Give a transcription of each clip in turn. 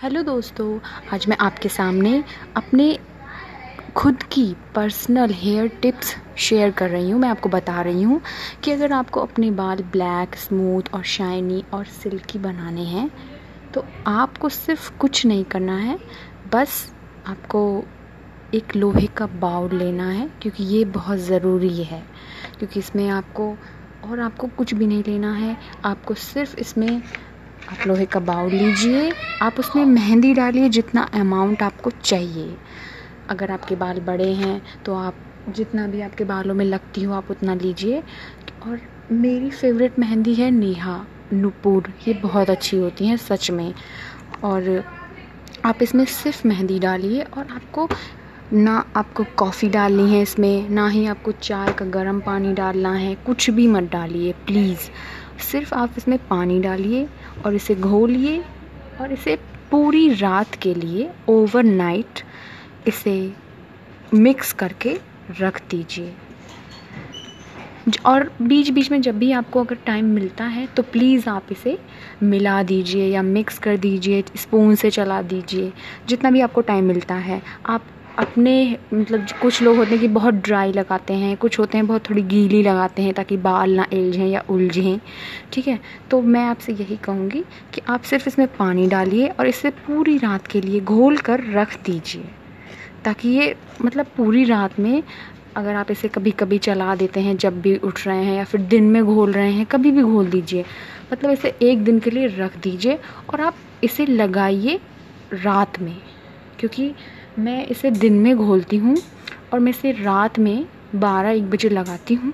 Hello दोस्तों, आज मैं आपके सामने अपने खुद की पर्सनल हेयर टिप्स शेयर कर रही हूँ। मैं आपको बता रही हूँ कि अगर आपको अपने बाल ब्लैक, स्मूथ और शाइनी और सिल्की बनाने हैं तो आपको सिर्फ़ कुछ नहीं करना है, बस आपको एक लोहे का बाउल लेना है, क्योंकि ये बहुत ज़रूरी है। क्योंकि इसमें आपको और आपको कुछ भी नहीं लेना है, आपको सिर्फ़ इसमें आप लोहे का बाउल लीजिए। आप उसमें मेहंदी डालिए जितना अमाउंट आपको चाहिए। अगर आपके बाल बड़े हैं तो आप जितना भी आपके बालों में लगती हो, आप उतना लीजिए। और मेरी फेवरेट मेहंदी है नेहा नुपुर। ये बहुत अच्छी होती हैं, सच में। और आप इसमें सिर्फ़ मेहंदी डालिए और आपको ना आपको कॉफ़ी डालनी है इसमें, ना ही आपको चाय का गर्म पानी डालना है। कुछ भी मत डालिए प्लीज़ सिर्फ़ आप इसमें पानी डालिए और इसे घोलिए और इसे पूरी रात के लिए ओवरनाइट इसे मिक्स करके रख दीजिए। और बीच बीच में जब भी आपको अगर टाइम मिलता है तो प्लीज़ आप इसे मिला दीजिए या मिक्स कर दीजिए स्पून से चला दीजिए। जितना भी आपको टाइम मिलता है, आप अपने मतलब कुछ लोग होते हैं कि बहुत ड्राई लगाते हैं, कुछ होते हैं बहुत थोड़ी गीली लगाते हैं ताकि बाल ना इलझें या उलझें ठीक है? तो मैं आपसे यही कहूँगी कि आप सिर्फ़ इसमें पानी डालिए और इसे पूरी रात के लिए घोल कर रख दीजिए, ताकि ये मतलब पूरी रात में अगर आप इसे कभी कभी चला देते हैं, जब भी उठ रहे हैं या फिर दिन में घोल रहे हैं, कभी भी घोल दीजिए मतलब इसे एक दिन के लिए रख दीजिए और आप इसे लगाइए रात में, क्योंकि मैं इसे दिन में घोलती हूँ और मैं इसे रात में बारह, एक बजे लगाती हूँ।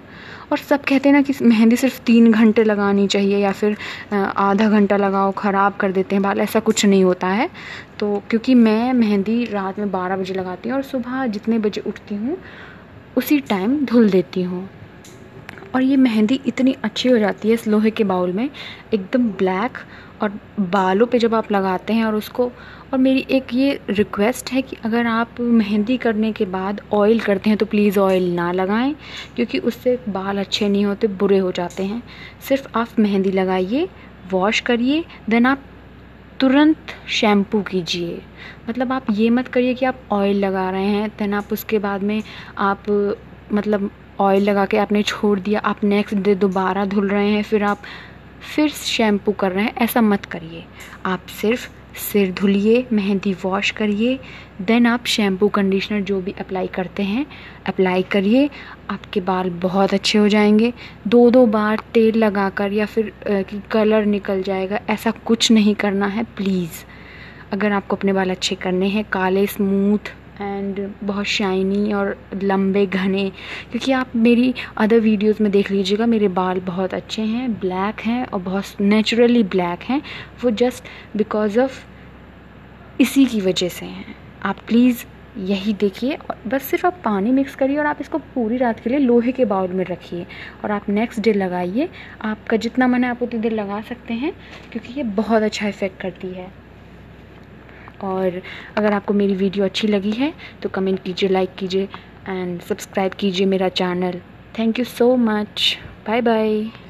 और सब कहते हैं ना कि मेहंदी सिर्फ़ तीन घंटे लगानी चाहिए या फिर आधा घंटा लगाओ, ख़राब कर देते हैं। बाल ऐसा कुछ नहीं होता है। तो क्योंकि मैं मेहंदी रात में बारह बजे लगाती हूँ और सुबह जितने बजे उठती हूँ, उसी टाइम धुल देती हूँ। और ये मेहंदी इतनी अच्छी हो जाती है इस लोहे के बाउल में, एकदम ब्लैक और बालों पे जब आप लगाते हैं और उसको, और मेरी एक ये रिक्वेस्ट है कि अगर आप मेहंदी करने के बाद ऑयल करते हैं तो प्लीज़ ऑयल ना लगाएँ, क्योंकि उससे बाल अच्छे नहीं होते, बुरे हो जाते हैं। सिर्फ़ आप मेहंदी लगाइए वॉश करिए देन आप तुरंत शैम्पू कीजिए। मतलब आप ये मत करिए कि आप ऑयल लगा रहे हैं देन आप उसके बाद में आप मतलब ऑयल लगा के आपने छोड़ दिया, आप नेक्स्ट डे दोबारा धुल रहे हैं, फिर आप, फिर शैम्पू कर रहे हैं, ऐसा मत करिए। आप सिर्फ़ सिर धुलिए, मेहंदी वॉश करिए देन आप शैम्पू कंडीशनर जो भी अप्लाई करते हैं अप्लाई करिए, आपके बाल बहुत अच्छे हो जाएँगे। दो दो बार तेल लगाकर या फिर कि कलर निकल जाएगा, ऐसा कुछ नहीं करना है प्लीज़ अगर आपको अपने बाल अच्छे करने हैं, काले स्मूथ एंड बहुत शाइनी और लंबे, घने, क्योंकि आप मेरी अदर वीडियोस में देख लीजिएगा, मेरे बाल बहुत अच्छे हैं ब्लैक हैं और बहुत नेचुरली ब्लैक हैं, वो जस्ट बिकॉज़ ऑफ़ इसी की वजह से हैं। आप प्लीज़ यही देखिए बस सिर्फ़ आप पानी मिक्स करिए और आप इसको पूरी रात के लिए लोहे के बाउल में रखिए और आप नेक्स्ट डे लगाइए। आपका जितना मन है आप उतनी देर लगा सकते हैं, क्योंकि ये बहुत अच्छा इफ़ेक्ट करती है। और अगर आपको मेरी वीडियो अच्छी लगी है तो कमेंट कीजिए लाइक कीजिए एंड सब्सक्राइब कीजिए मेरा channel thank you so much bye bye